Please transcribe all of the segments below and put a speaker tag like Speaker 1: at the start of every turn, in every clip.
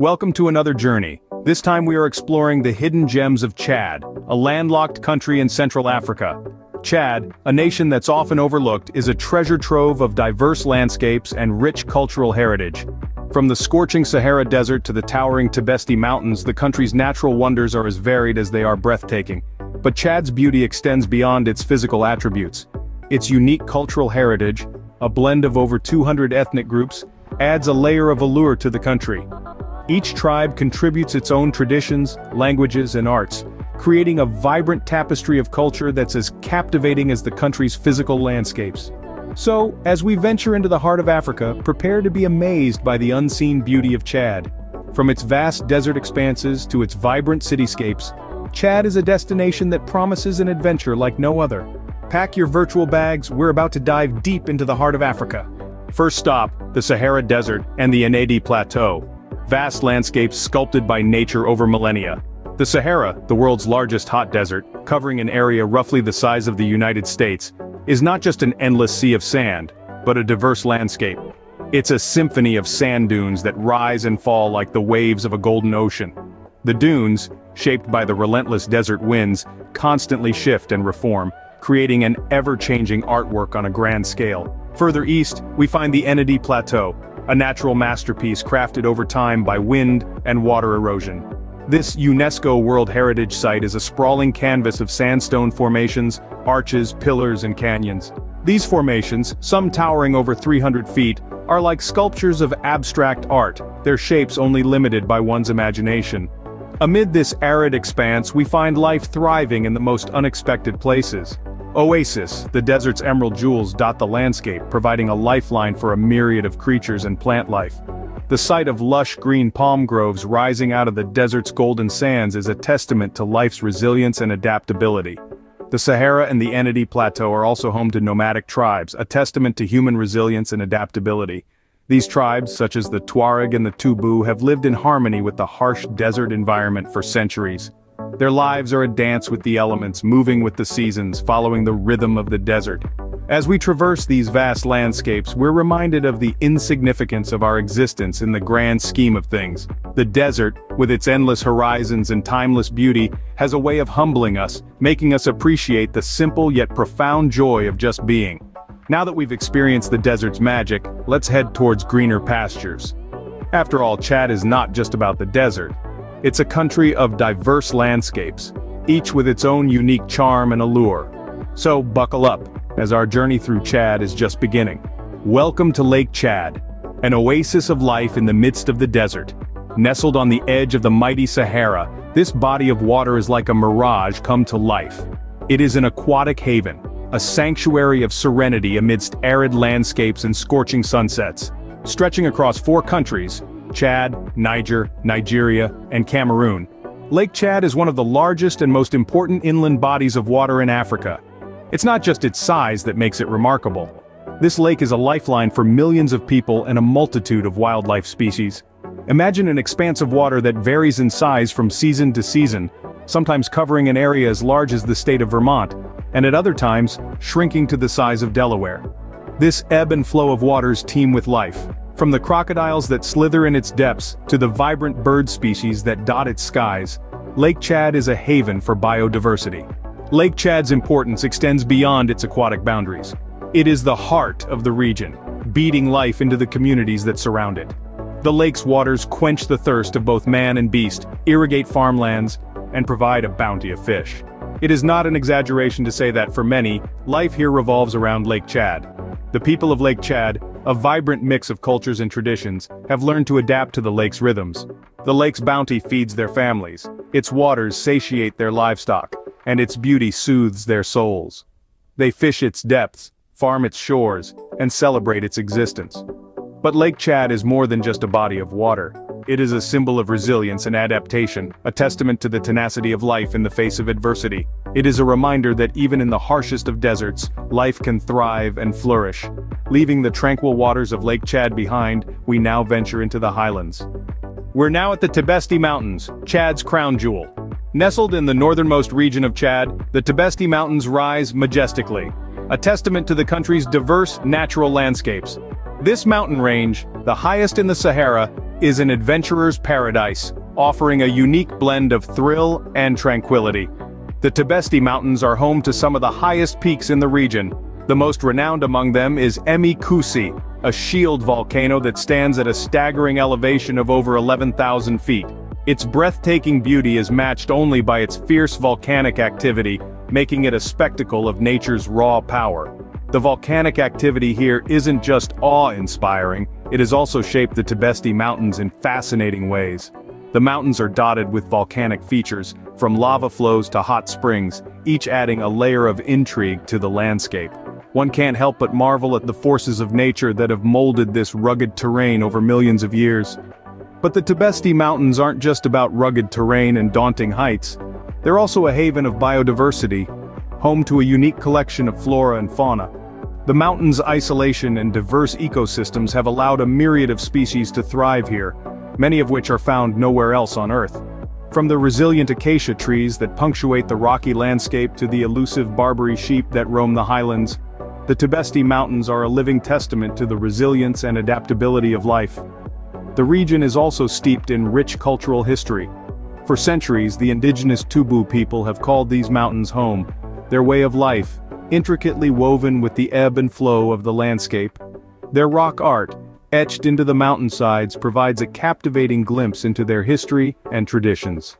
Speaker 1: Welcome to another journey. This time we are exploring the hidden gems of Chad, a landlocked country in Central Africa. Chad, a nation that's often overlooked, is a treasure trove of diverse landscapes and rich cultural heritage. From the scorching Sahara Desert to the towering Tibesti Mountains, the country's natural wonders are as varied as they are breathtaking. But Chad's beauty extends beyond its physical attributes. Its unique cultural heritage, a blend of over 200 ethnic groups, adds a layer of allure to the country. Each tribe contributes its own traditions, languages and arts, creating a vibrant tapestry of culture that's as captivating as the country's physical landscapes. So, as we venture into the heart of Africa, prepare to be amazed by the unseen beauty of Chad. From its vast desert expanses to its vibrant cityscapes, Chad is a destination that promises an adventure like no other. Pack your virtual bags, we're about to dive deep into the heart of Africa. First stop, the Sahara Desert and the Ennedi Plateau. Vast landscapes sculpted by nature over millennia. The Sahara, the world's largest hot desert, covering an area roughly the size of the United States, is not just an endless sea of sand, but a diverse landscape. It's a symphony of sand dunes that rise and fall like the waves of a golden ocean. The dunes, shaped by the relentless desert winds, constantly shift and reform, creating an ever-changing artwork on a grand scale. Further east, we find the Ennedi Plateau, a natural masterpiece crafted over time by wind and water erosion. This UNESCO World Heritage Site is a sprawling canvas of sandstone formations, arches, pillars and canyons. These formations, some towering over 300 feet, are like sculptures of abstract art, their shapes only limited by one's imagination. Amid this arid expanse we find life thriving in the most unexpected places. Oasis, the desert's emerald jewels dot the landscape, providing a lifeline for a myriad of creatures and plant life. The sight of lush green palm groves rising out of the desert's golden sands is a testament to life's resilience and adaptability. The Sahara and the Ennedi Plateau are also home to nomadic tribes, a testament to human resilience and adaptability. These tribes, such as the Tuareg and the Tubu, have lived in harmony with the harsh desert environment for centuries. Their lives are a dance with the elements, moving with the seasons, following the rhythm of the desert. As we traverse these vast landscapes, we're reminded of the insignificance of our existence in the grand scheme of things. The desert, with its endless horizons and timeless beauty, has a way of humbling us, making us appreciate the simple yet profound joy of just being. Now that we've experienced the desert's magic, let's head towards greener pastures. After all, Chad is not just about the desert. It's a country of diverse landscapes, each with its own unique charm and allure. So buckle up, as our journey through Chad is just beginning. Welcome to Lake Chad, an oasis of life in the midst of the desert. Nestled on the edge of the mighty Sahara, this body of water is like a mirage come to life. It is an aquatic haven, a sanctuary of serenity amidst arid landscapes and scorching sunsets. Stretching across four countries, Chad, Niger, Nigeria, and Cameroon. Lake Chad is one of the largest and most important inland bodies of water in Africa. It's not just its size that makes it remarkable. This lake is a lifeline for millions of people and a multitude of wildlife species. Imagine an expanse of water that varies in size from season to season, sometimes covering an area as large as the state of Vermont, and at other times, shrinking to the size of Delaware. This ebb and flow of waters teem with life, from the crocodiles that slither in its depths to the vibrant bird species that dot its skies, Lake Chad is a haven for biodiversity. Lake Chad's importance extends beyond its aquatic boundaries. It is the heart of the region, beating life into the communities that surround it. The lake's waters quench the thirst of both man and beast, irrigate farmlands, and provide a bounty of fish. It is not an exaggeration to say that for many, life here revolves around Lake Chad. The people of Lake Chad, a vibrant mix of cultures and traditions, have learned to adapt to the lake's rhythms. The lake's bounty feeds their families, its waters satiate their livestock, and its beauty soothes their souls. They fish its depths, farm its shores, and celebrate its existence. But Lake Chad is more than just a body of water. It is a symbol of resilience and adaptation, a testament to the tenacity of life in the face of adversity. It is a reminder that even in the harshest of deserts, life can thrive and flourish. Leaving the tranquil waters of Lake Chad behind, we now venture into the highlands. We're now at the Tibesti Mountains, Chad's crown jewel. Nestled in the northernmost region of Chad, the Tibesti Mountains rise majestically, a testament to the country's diverse natural landscapes. This mountain range, the highest in the Sahara, is an adventurer's paradise, offering a unique blend of thrill and tranquility. The Tibesti Mountains are home to some of the highest peaks in the region. The most renowned among them is Emi Koussi, a shield volcano that stands at a staggering elevation of over 11,000 feet. Its breathtaking beauty is matched only by its fierce volcanic activity, making it a spectacle of nature's raw power. The volcanic activity here isn't just awe-inspiring, it has also shaped the Tibesti Mountains in fascinating ways. The mountains are dotted with volcanic features, from lava flows to hot springs, each adding a layer of intrigue to the landscape. One can't help but marvel at the forces of nature that have molded this rugged terrain over millions of years. But the Tibesti Mountains aren't just about rugged terrain and daunting heights. They're also a haven of biodiversity, home to a unique collection of flora and fauna. The mountain's isolation and diverse ecosystems have allowed a myriad of species to thrive here, many of which are found nowhere else on Earth. From the resilient acacia trees that punctuate the rocky landscape to the elusive Barbary sheep that roam the highlands, the Tibesti Mountains are a living testament to the resilience and adaptability of life. The region is also steeped in rich cultural history. For centuries the indigenous Tubu people have called these mountains home, their way of life, intricately woven with the ebb and flow of the landscape. Their rock art, etched into the mountainsides provides a captivating glimpse into their history and traditions.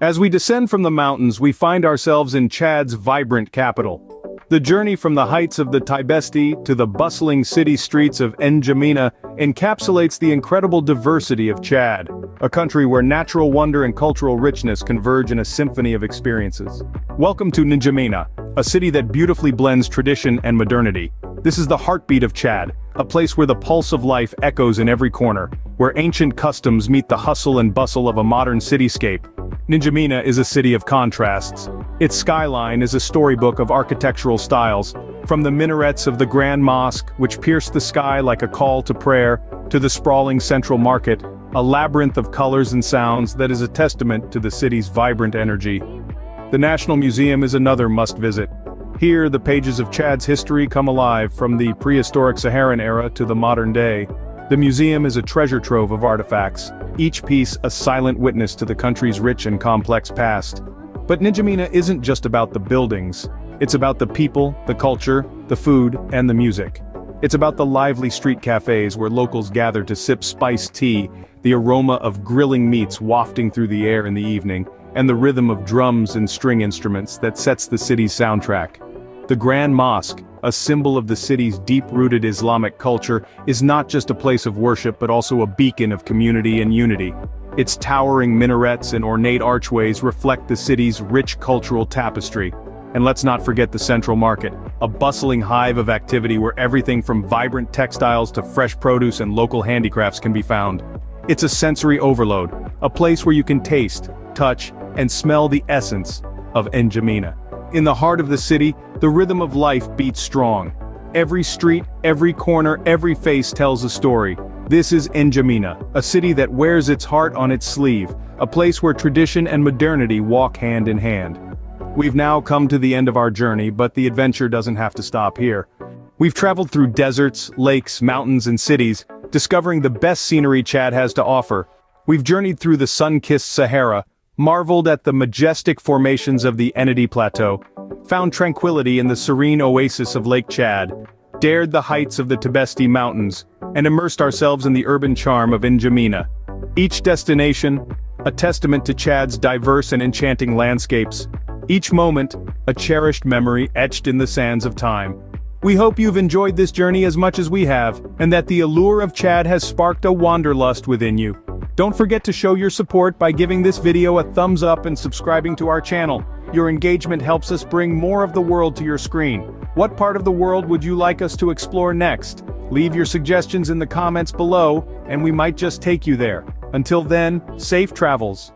Speaker 1: As we descend from the mountains we find ourselves in Chad's vibrant capital. The journey from the heights of the Tibesti to the bustling city streets of N'Djamena encapsulates the incredible diversity of Chad, a country where natural wonder and cultural richness converge in a symphony of experiences. Welcome to N'Djamena, a city that beautifully blends tradition and modernity. This is the heartbeat of Chad, a place where the pulse of life echoes in every corner, where ancient customs meet the hustle and bustle of a modern cityscape. N'Djamena is a city of contrasts. Its skyline is a storybook of architectural styles, from the minarets of the Grand Mosque, which pierce the sky like a call to prayer, to the sprawling central market, a labyrinth of colors and sounds that is a testament to the city's vibrant energy. The National Museum is another must-visit. Here, the pages of Chad's history come alive from the prehistoric Saharan era to the modern day. The museum is a treasure trove of artifacts, each piece a silent witness to the country's rich and complex past. But N'Djamena isn't just about the buildings. It's about the people, the culture, the food, and the music. It's about the lively street cafes where locals gather to sip spiced tea, the aroma of grilling meats wafting through the air in the evening, and the rhythm of drums and string instruments that sets the city's soundtrack. The Grand Mosque, a symbol of the city's deep-rooted Islamic culture, is not just a place of worship but also a beacon of community and unity. Its towering minarets and ornate archways reflect the city's rich cultural tapestry. And let's not forget the Central Market, a bustling hive of activity where everything from vibrant textiles to fresh produce and local handicrafts can be found. It's a sensory overload, a place where you can taste, touch, and smell the essence of N'Djamena. In the heart of the city, the rhythm of life beats strong. Every street, every corner, every face tells a story. This is N'Djamena, a city that wears its heart on its sleeve, a place where tradition and modernity walk hand in hand. We've now come to the end of our journey but the adventure doesn't have to stop here. We've traveled through deserts, lakes, mountains and cities, discovering the best scenery Chad has to offer. We've journeyed through the sun-kissed Sahara, marveled at the majestic formations of the Ennedi Plateau, found tranquility in the serene oasis of Lake Chad, dared the heights of the Tibesti Mountains, and immersed ourselves in the urban charm of N'Djamena. Each destination, a testament to Chad's diverse and enchanting landscapes. Each moment, a cherished memory etched in the sands of time. We hope you've enjoyed this journey as much as we have, and that the allure of Chad has sparked a wanderlust within you. Don't forget to show your support by giving this video a thumbs up and subscribing to our channel. Your engagement helps us bring more of the world to your screen. What part of the world would you like us to explore next? Leave your suggestions in the comments below, and we might just take you there. Until then, safe travels.